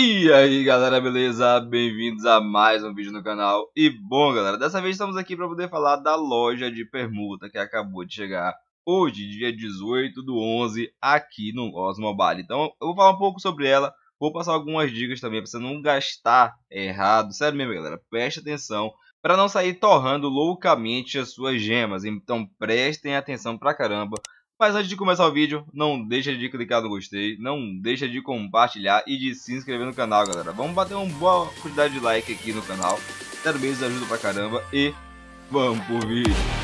E aí galera, beleza? Bem-vindos a mais um vídeo no canal. E bom galera, dessa vez estamos aqui para poder falar da loja de permuta que acabou de chegar Hoje, dia 18 do 11, aqui no Osmobile Então eu vou falar um pouco sobre ela Vou passar algumas dicas também para você não gastar errado. Sério mesmo galera, preste atenção para não sair torrando loucamente as suas gemas. Então prestem atenção pra caramba mas antes de começar o vídeo, não deixa de clicar no gostei, não deixa de compartilhar e de se inscrever no canal, galera. Vamos bater uma boa quantidade de like aqui no canal. Quero mesmo ajuda pra caramba e vamos pro vídeo.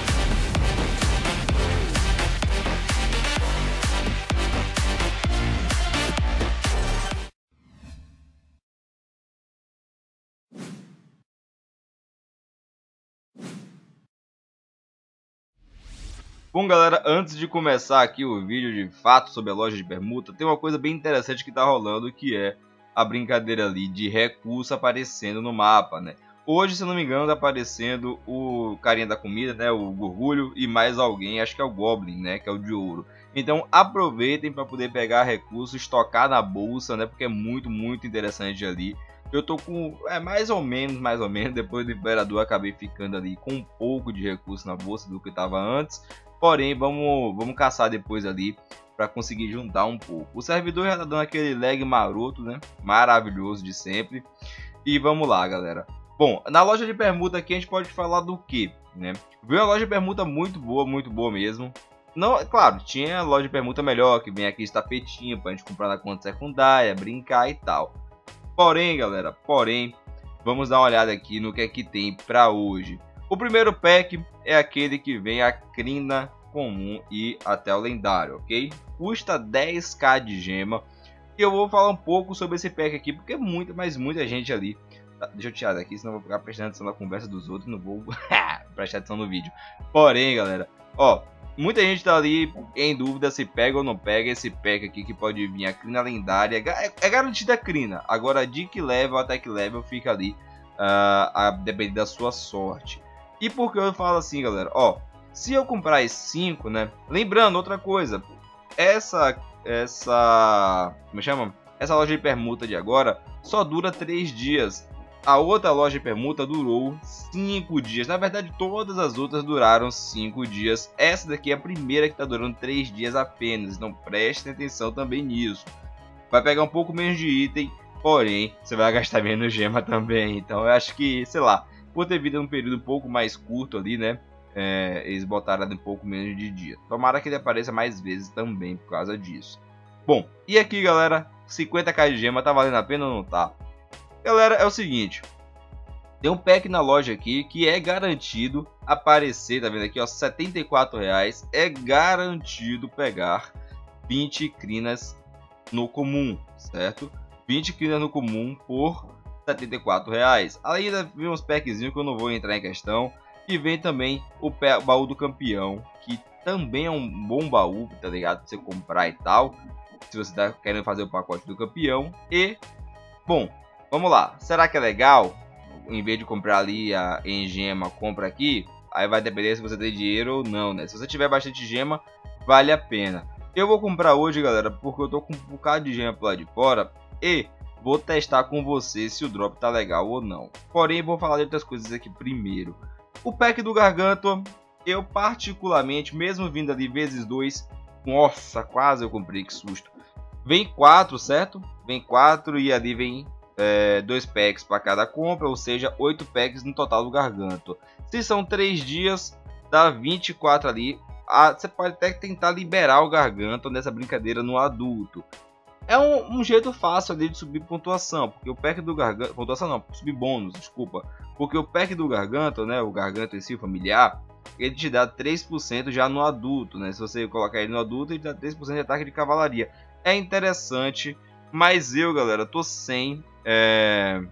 Bom galera, antes de começar aqui o vídeo de fato sobre a loja de permuta, tem uma coisa bem interessante que está rolando que é a brincadeira ali de recurso aparecendo no mapa, né? Hoje, se não me engano, tá aparecendo o carinha da comida, né, o Gorgulho e mais alguém, acho que é o Goblin, né, que é o de ouro. Então aproveitem para poder pegar recursos, estocar na bolsa, né, porque é muito, muito interessante ali. Eu tô com, é mais ou menos, mais ou menos, depois do Imperador acabei ficando ali com um pouco de recurso na bolsa do que estava antes. Porém, vamos, vamos caçar depois ali para conseguir juntar um pouco. O servidor já tá dando aquele lag maroto, né? Maravilhoso de sempre. E vamos lá, galera. Bom, na loja de permuta aqui a gente pode falar do que, né? Veio uma loja de permuta muito boa, muito boa mesmo. Não, é claro, tinha loja de permuta melhor, que vem aqui de tapetinho pra gente comprar na conta secundária, brincar e tal. Porém, galera, porém, vamos dar uma olhada aqui no que é que tem pra hoje. O primeiro pack é aquele que vem a crina comum e até o lendário, ok? Custa 10k de gema. E eu vou falar um pouco sobre esse pack aqui, porque muita, mas muita gente ali... Tá, deixa eu tirar daqui, senão eu vou ficar prestando atenção na conversa dos outros, não vou prestar atenção no vídeo. Porém, galera, ó, muita gente tá ali em dúvida se pega ou não pega esse pack aqui, que pode vir a crina lendária. É, é garantida a crina, agora de que level até que level fica ali, uh, a depender da sua sorte. E por que eu falo assim, galera? Ó, se eu comprar as 5, né? Lembrando, outra coisa. Essa, essa, como chama? Essa loja de permuta de agora só dura 3 dias. A outra loja de permuta durou 5 dias. Na verdade, todas as outras duraram 5 dias. Essa daqui é a primeira que está durando 3 dias apenas. Então prestem atenção também nisso. Vai pegar um pouco menos de item, porém você vai gastar menos gema também. Então eu acho que, sei lá, por ter vindo um período um pouco mais curto ali, né? É, eles botaram um pouco menos de dia. Tomara que ele apareça mais vezes também por causa disso. Bom, e aqui galera, 50k de gema tá valendo a pena ou não tá? Galera, é o seguinte. Tem um pack na loja aqui que é garantido aparecer, tá vendo aqui, ó, 74 reais. É garantido pegar 20 crinas no comum, certo? 20 crinas no comum por 74 reais. Ainda vem uns packzinhos que eu não vou entrar em questão. E vem também o baú do campeão, que também é um bom baú, tá ligado? Pra você comprar e tal. Se você tá querendo fazer o pacote do campeão. E, bom, vamos lá. Será que é legal? Em vez de comprar ali a, em gema, compra aqui. Aí vai depender se você tem dinheiro ou não, né? Se você tiver bastante gema, vale a pena. Eu vou comprar hoje, galera, porque eu tô com um bocado de gema lado de fora. E Vou testar com você se o drop tá legal ou não. Porém, vou falar de outras coisas aqui primeiro. O pack do Gargantua, eu particularmente, mesmo vindo ali vezes 2, nossa, quase eu comprei, que susto. Vem 4, certo? Vem 4 e ali vem é, dois packs para cada compra, ou seja, 8 packs no total do Gargantua. Se são 3 dias, dá 24 ali. Ah, você pode até tentar liberar o Gargantua nessa brincadeira no adulto. É um, um, jeito fácil ali de subir pontuação, porque o pack do garganta, pontuação não, subir bônus, desculpa, porque o pack do garganta, né, o garganta em si, familiar, ele te dá 3% já no adulto, né, se você colocar ele no adulto, ele dá 3% de ataque de cavalaria. É interessante, mas eu, galera, tô sem, é,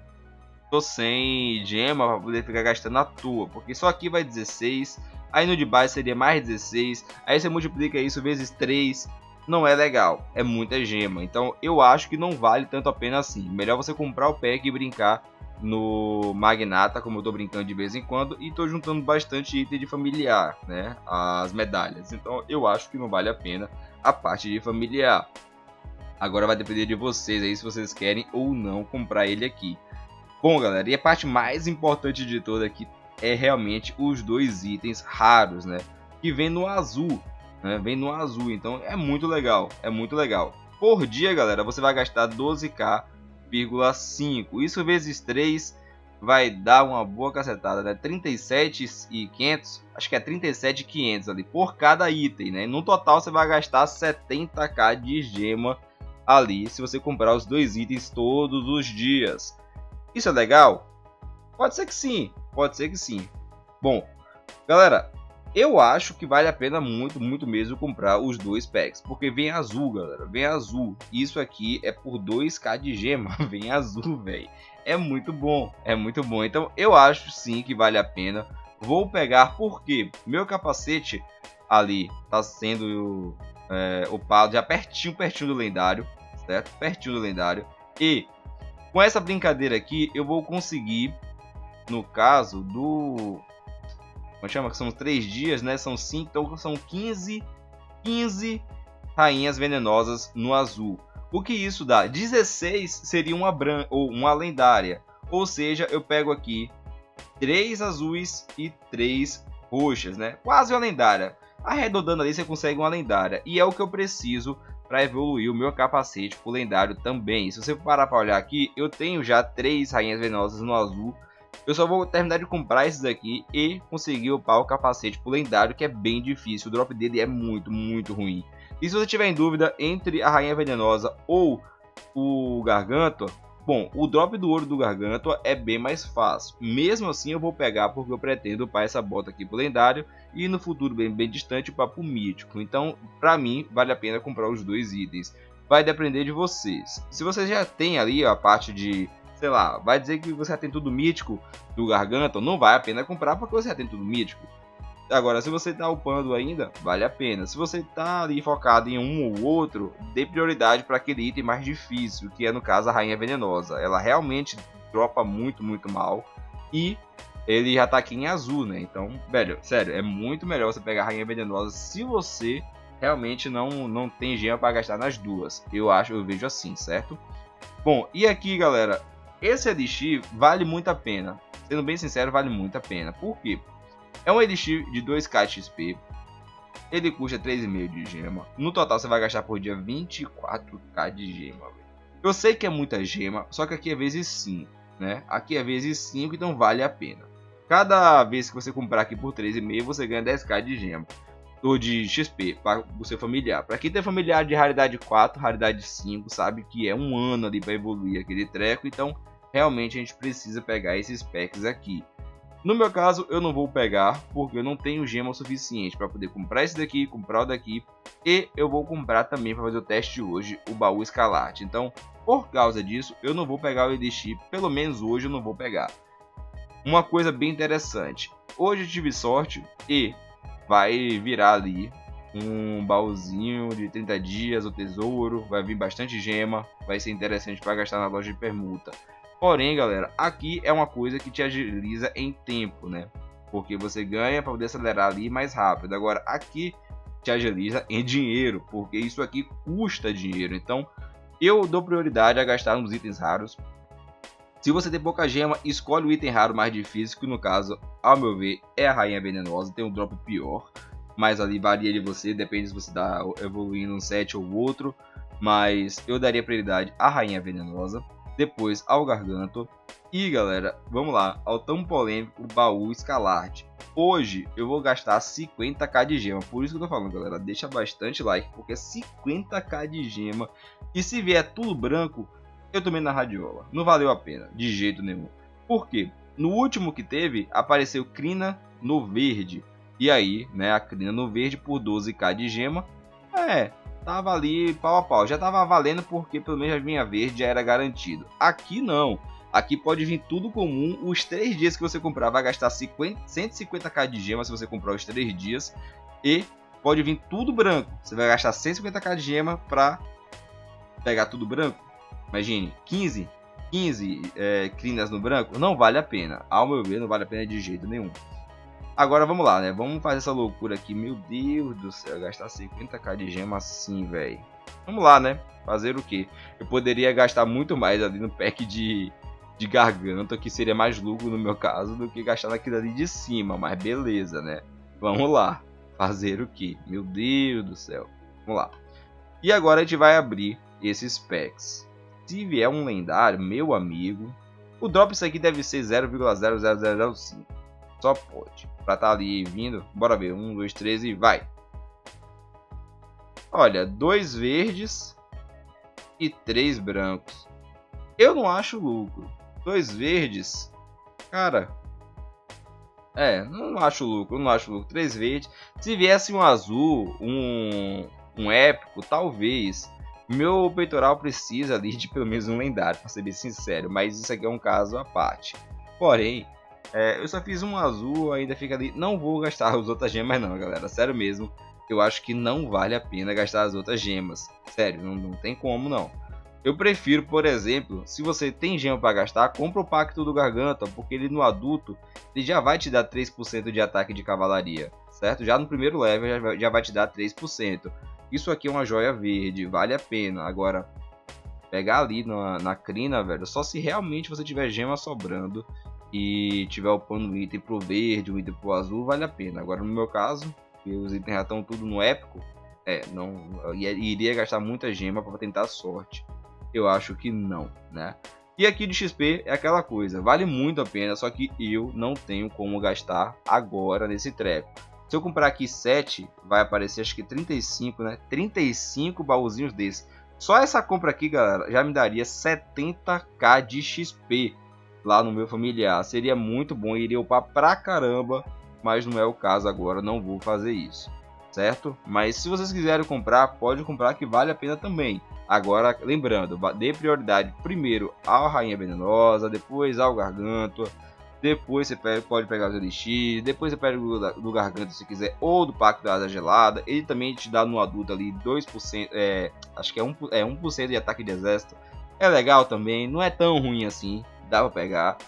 tô sem gema para poder ficar gastando à toa, porque só aqui vai 16, aí no de baixo seria mais 16, aí você multiplica isso vezes 3, não é legal, é muita gema. Então eu acho que não vale tanto a pena assim. Melhor você comprar o pack e brincar no Magnata, como eu tô brincando de vez em quando, e tô juntando bastante item de familiar, né? As medalhas. Então eu acho que não vale a pena a parte de familiar. Agora vai depender de vocês aí se vocês querem ou não comprar ele aqui. Bom, galera, e a parte mais importante de toda aqui é realmente os dois itens raros, né? Que vem no azul, né? Vem no azul, então é muito legal, é muito legal. Por dia, galera, você vai gastar 12k,5. Isso vezes 3 vai dar uma boa cacetada, né? 37,500, acho que é 37,500 ali por cada item, né? No total você vai gastar 70k de gema ali se você comprar os dois itens todos os dias. Isso é legal? Pode ser que sim, pode ser que sim. Bom, galera, eu acho que vale a pena muito, muito mesmo comprar os dois packs, porque vem azul, galera, vem azul. Isso aqui é por 2k de gema, vem azul, velho. É muito bom, é muito bom. Então eu acho sim que vale a pena. Vou pegar porque meu capacete ali tá sendo é, upado já pertinho, pertinho do lendário, certo? Pertinho do lendário. E com essa brincadeira aqui, eu vou conseguir, no caso do... Como chama? Que são 3 dias, né? São 5, então são 15, 15 rainhas venenosas no azul. O que isso dá? 16 seria uma, bran ou uma lendária. Ou seja, eu pego aqui 3 azuis e 3 roxas, né? Quase uma lendária. Arredondando ali, você consegue uma lendária. E é o que eu preciso para evoluir o meu capacete pro lendário também. Se você parar para olhar aqui, eu tenho já três rainhas venenosas no azul. Eu só vou terminar de comprar esses aqui e conseguir upar o capacete pro lendário, que é bem difícil. O drop dele é muito, muito ruim. E se você tiver em dúvida entre a rainha venenosa ou o gargantua, Bom, o drop do ouro do Gargantua é bem mais fácil. Mesmo assim, eu vou pegar porque eu pretendo upar essa bota aqui pro lendário e no futuro bem, bem distante upar pro mítico. Então, pra mim, vale a pena comprar os dois itens. Vai depender de vocês. Se você já tem ali a parte de, sei lá, vai dizer que você tem tudo mítico do Gargantua, não vai a pena comprar porque você tem tudo mítico. Agora, se você está upando ainda, vale a pena. Se você está ali focado em um ou outro, dê prioridade para aquele item mais difícil, que é no caso a Rainha Venenosa. Ela realmente dropa muito, muito mal. E ele já tá aqui em azul, né? Então, velho, sério, é muito melhor você pegar a Rainha Venenosa se você realmente não, não tem gema para gastar nas duas. Eu acho, eu vejo assim, certo? Bom, e aqui, galera, esse Elixir vale muito a pena. Sendo bem sincero, vale muito a pena. Por quê? É um Elixir de 2k XP. Ele custa 3,5 de gema. No total você vai gastar por dia 24k de gema. Eu sei que é muita gema, só que aqui é vezes 5, né? Aqui é vezes 5, então vale a pena. Cada vez que você comprar aqui por 3,5, você ganha 10k de gema. Ou de XP para o seu familiar. Para quem tem familiar de raridade 4, raridade 5, sabe que é um ano ali para evoluir aquele treco. Então, realmente a gente precisa pegar esses packs aqui. No meu caso, eu não vou pegar, porque eu não tenho gema o suficiente para poder comprar esse daqui, comprar o daqui. E eu vou comprar também para fazer o teste de hoje, o baú escalate. Então, por causa disso, eu não vou pegar o EDX, pelo menos hoje eu não vou pegar. Uma coisa bem interessante, hoje eu tive sorte e vai virar ali um baúzinho de 30 dias, o tesouro, vai vir bastante gema, vai ser interessante para gastar na loja de permuta. Porém, galera, aqui é uma coisa que te agiliza em tempo, né? Porque você ganha para poder acelerar ali mais rápido. Agora, aqui te agiliza em dinheiro, porque isso aqui custa dinheiro. Então, eu dou prioridade a gastar nos itens raros. Se você tem pouca gema, escolhe o item raro mais difícil, que no caso, ao meu ver, é a Rainha Venenosa, tem um drop pior. Mas ali varia de você, depende se você está evoluindo um set ou outro. Mas eu daria prioridade à Rainha Venenosa depois ao Garganto e galera, vamos lá, ao tão polêmico baú Escalarte. Hoje eu vou gastar 50k de gema, por isso que eu tô falando galera, deixa bastante like, porque é 50k de gema e se vier tudo branco, eu tomei na radiola, não valeu a pena, de jeito nenhum. Por quê? No último que teve, apareceu Crina no verde, e aí, né, a Crina no verde por 12k de gema, é, tava ali pau a pau. Já tava valendo porque pelo menos a vinha verde já era garantido. Aqui não. Aqui pode vir tudo comum. Os três dias que você comprar vai gastar 50, 150k de gema se você comprar os três dias. E pode vir tudo branco. Você vai gastar 150k de gema para pegar tudo branco. Imagine, 15, 15 é, crinas no branco. Não vale a pena. Ao meu ver, não vale a pena de jeito nenhum. Agora vamos lá, né? Vamos fazer essa loucura aqui. Meu Deus do céu, gastar 50k de gema assim, velho. Vamos lá, né? Fazer o quê? Eu poderia gastar muito mais ali no pack de, de garganta, que seria mais lucro no meu caso, do que gastar naquilo ali de cima. Mas beleza, né? Vamos lá. Fazer o quê? Meu Deus do céu. Vamos lá. E agora a gente vai abrir esses packs. Se vier um lendário, meu amigo, o drop isso aqui deve ser 0,00005. Só pode. Pra tá ali vindo. Bora ver. 1, 2, 3 e vai. Olha, dois verdes e três brancos. Eu não acho lucro. Dois verdes, cara. É, não acho lucro, não acho lucro. Três verdes. Se viesse um azul, um, um épico, talvez. Meu peitoral precisa ali de pelo menos um lendário, para ser bem sincero. Mas isso aqui é um caso à parte. Porém, é, eu só fiz um azul, ainda fica ali. Não vou gastar as outras gemas, não, galera. Sério mesmo eu acho que não vale a pena gastar as outras gemas. Sério, não, não tem como não. Eu prefiro, por exemplo, se você tem gema para gastar, compra o Pacto do Garganta, porque ele no adulto ele já vai te dar 3% de ataque de cavalaria, certo? Já no primeiro level já, já vai te dar 3%. Isso aqui é uma joia verde, vale a pena. Agora, pegar ali na, na crina, velho, só se realmente você tiver gema sobrando e tiver upando um item pro verde, um item pro azul, vale a pena. Agora, no meu caso, os itens já estão tudo no épico, é, não iria gastar muita gema para tentar sorte. Eu acho que não, né? E aqui de XP é aquela coisa, vale muito a pena, só que eu não tenho como gastar agora nesse treco. Se eu comprar aqui 7, vai aparecer acho que 35, né? 35 baúzinhos desses. Só essa compra aqui, galera, já me daria 70k de XP lá no meu familiar. Seria muito bom, iria upar pra caramba mas não é o caso agora, não vou fazer isso, certo? Mas se vocês quiserem comprar, pode comprar que vale a pena também. Agora, lembrando, dê prioridade primeiro à Rainha Venenosa, depois ao Gargantua, depois você pode pegar o Elixir, depois você pega o do Garganta se quiser, ou do Pacto da Asa Gelada. Ele também te dá no adulto ali 2%, é, acho que é 1%, é 1 de ataque de exército. É legal também, não é tão ruim assim, dá pra pegar,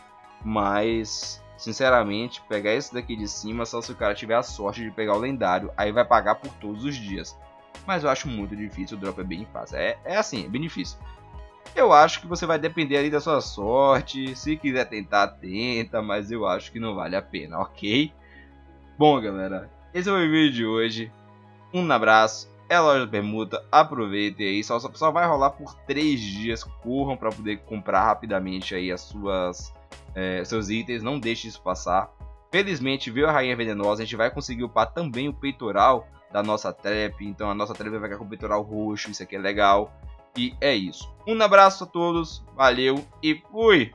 mas Sinceramente, pegar esse daqui de cima só se o cara tiver a sorte de pegar o lendário, aí vai pagar por todos os dias. Mas eu acho muito difícil, o drop é bem fácil. É, é assim, é bem difícil. Eu acho que você vai depender ali da sua sorte. Se quiser tentar, tenta, mas eu acho que não vale a pena, ok? Bom, galera, esse foi o vídeo de hoje. Um abraço, é loja da permuta, aproveitem aí, só, só vai rolar por 3 dias, corram para poder comprar rapidamente aí as suas é, seus itens, não deixe isso passar. Felizmente, viu a Rainha Venenosa, a gente vai conseguir upar também o peitoral da nossa trap, então a nossa trap vai ficar com o peitoral roxo, isso aqui é legal. E é isso. Um abraço a todos, valeu e fui!